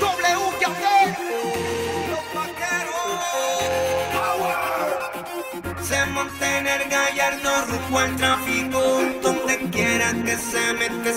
Doble U que hacer los maqueros power se monten en el gallardo rufio el tráfico. Donde quieras que se mete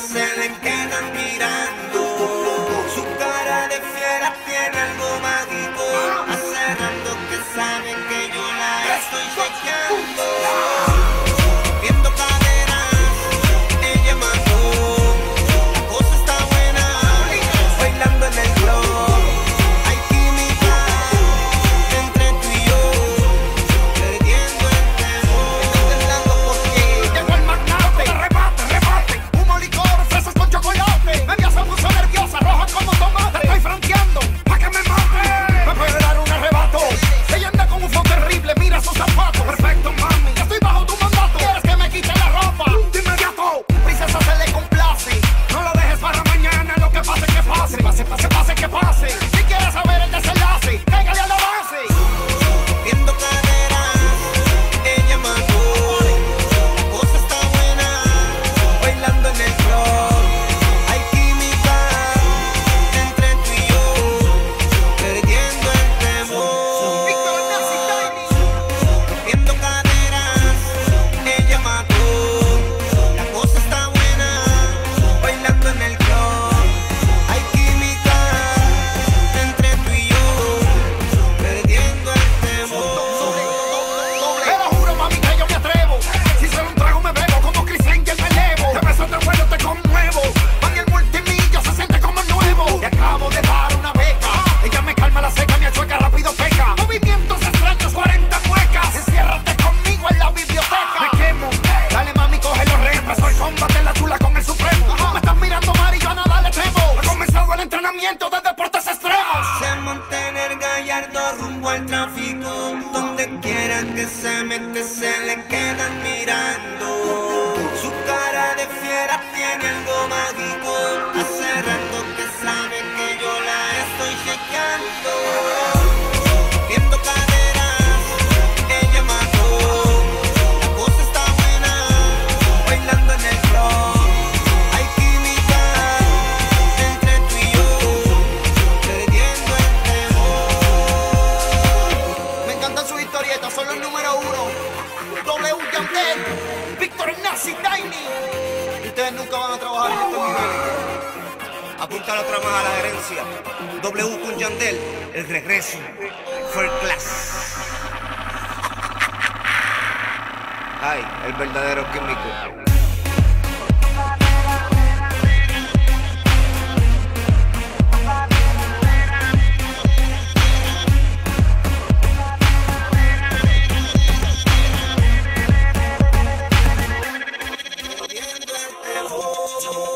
rumbo al tráfico. Donde quiera que se mete, se le quedan mirando. Víctor Nazi, Tiny. Ustedes nunca van a trabajar en estos niveles. Apunta la trama a la gerencia. W con Yandel, el regreso. First class. Ay, el verdadero químico. Oh,